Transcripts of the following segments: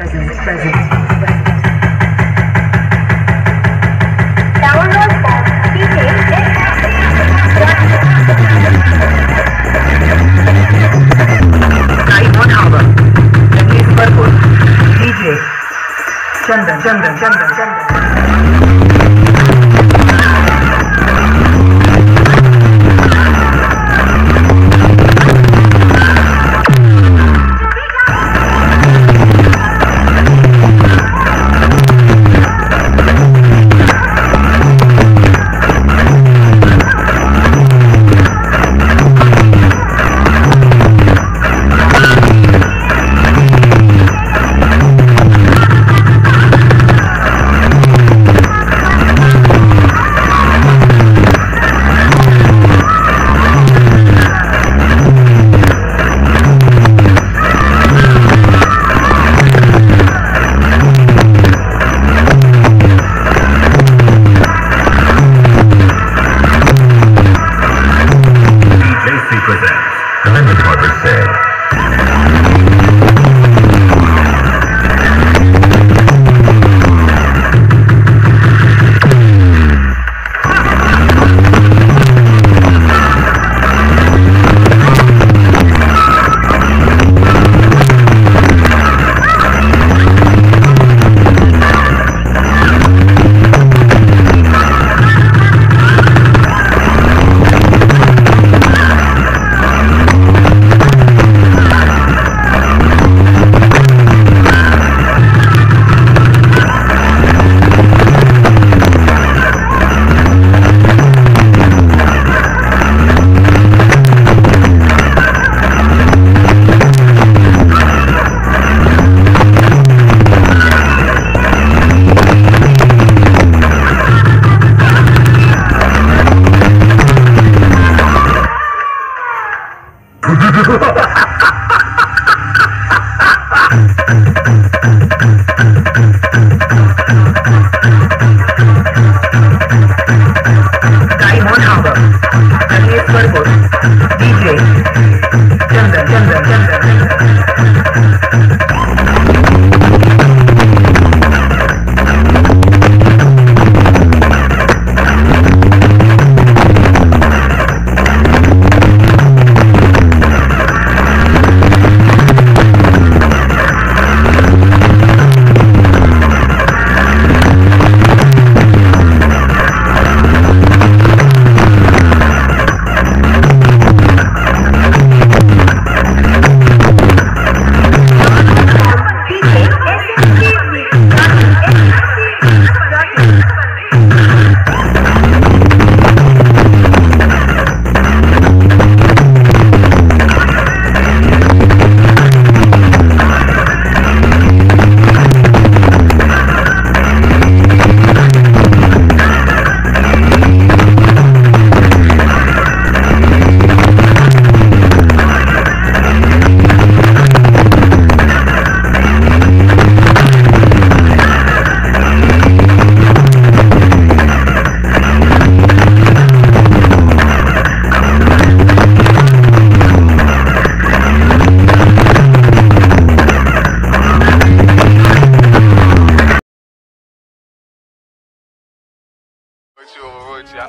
present, present. Download from and and and and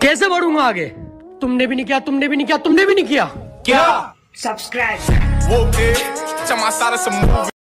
कैसे बढ़ूँगा आगे? तुमने भी नहीं किया तुमने भी नहीं किया तुमने भी नहीं किया। क्या? Subscribe.